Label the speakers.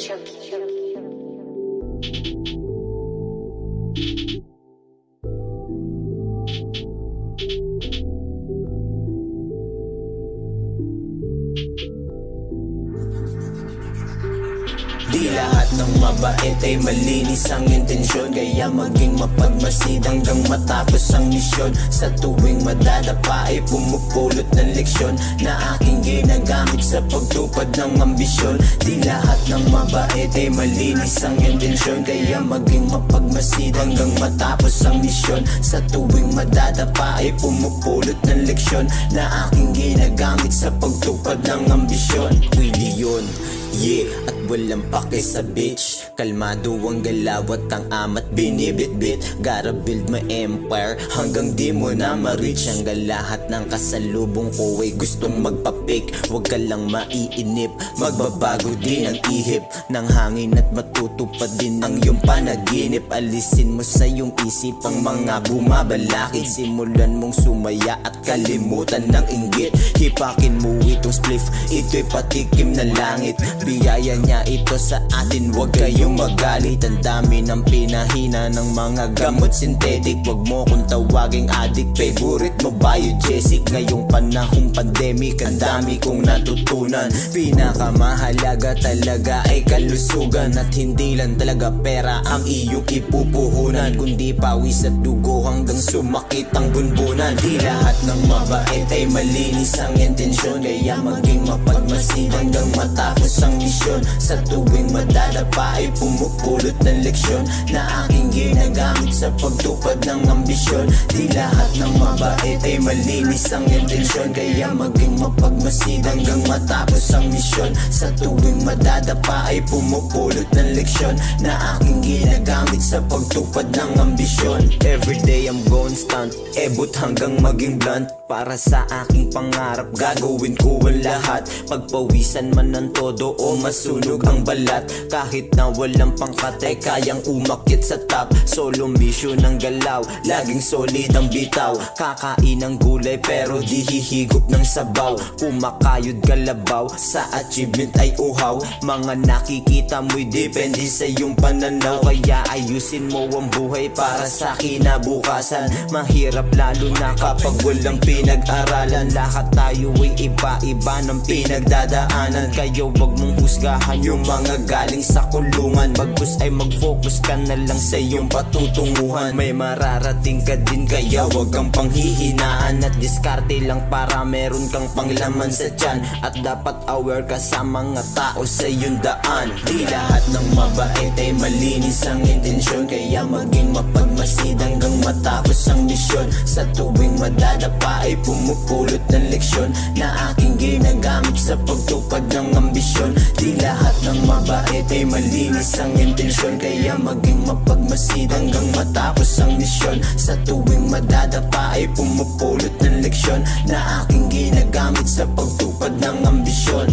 Speaker 1: Di lahat ng mabait ay malinis ang intensyon. Kaya maging mapagmasid hanggang matapos ang misyon. Sa tuwing madadapa ay pumupulot ng leksyon Na aking ginagamit sa pagtupad ng ambisyon. Di lahat ng mabait ay malinis ang intensyon. Kaya maging mapagmasid hanggang matapos ang misyon. Sa tuwing madadapa ay pumupulot ng leksyon Na aking ginagamit sa pagtupad ng ambisyon. Willie yun Yeah, at walang pake sa bitch. Kalmado ang galaw at ang amat binibit-bit. Gotta build my empire hanggang di mo na ma-reach. Hanggang lahat ng kasalubong ko ay gustong magpapik Huwag ka lang maiinip, magbabago din ang ihip. Ng hangin at matutupad din ang iyong panaginip. Alisin mo sa iyong isip ang mga bumabalakid Simulan mong sumaya at kalimutan ng inggit. Hipakin mo itong spliff, ito'y patikim na langit Biyaya niya ito sa atin, wag kayong magalit. Ang dami ng pinahina ng mga gamot. Synthetic Wag mo kung tawaging addict. Favorite mo biogesic Ngayong panahong pandemic Ang dami kong natutunan. Pinakamahalaga talaga ay kalusugan. At hindi lang talaga pera ang iyong ipupuhunan. Kundi pawis at dugo hanggang sumakit ang bunbunan. Di lahat ng mabait ay malinis ang intensyon. Kaya maging mapagmasid hanggang matapos ang misyon Sa tuwing madadapa ay pumupulot ng leksyon Na aking ginagamit sa pagtupad ng ambisyon. Di lahat ng mabait ay malinis ang intensyon. Kaya maging mapagmasid hanggang matapos ang misyon. Sa tuwing madadapa ay pumupulot ng leksyon Na aking ginagamit sa pagtupad ng ambisyon. Everyday I'm going stunt Ebot hanggang maging blunt Para sa aking pangarap. Gagawin ko ang lahat. Pagpawisan man ng todo o masunog ang balat. Kahit na walang pangkat ay kayang umakit sa top. Solo mission ng galaw. Laging solid ang bitaw. Kakain ng gulay pero di hihigop ng sabaw. Kumakayod kalabaw Sa achievement ay uhaw. Mga nakikita mo'y depende sa iyong pananaw. Kaya ayusin mo ang buhay para sa kinabukasan. Mahirap lalo na kapag walang pinag-aralan. Lahat tayo ay iba-iba ng pinagdadaanan. Kaya wag mong husgahan yung mga galing sa kulungan. Bagkus ay mag-focus ka na lang sa iyong patutunguhan. May mararating ka din kaya wag kang panghihinaan. At diskarte lang para meron kang panglaman sa tiyan. At dapat aware ka sa mga tao sa iyong daan. Di lahat ng mabait ay malinis ang intensyon. Kaya maging mapagmasid hanggang matapos ang misyon. Sa tuwing madadapa ay pumupulot ng leksyon Na aking ginagamit sa pagtupad ng ambisyon. Di lahat ng mabait ay malinis ang intensyon. Kaya maging mapagmasid hanggang matapos ang misyon. Sa tuwing madadapa ay pumupulot ng leksyon Na aking ginagamit sa pagtupad ng ambisyon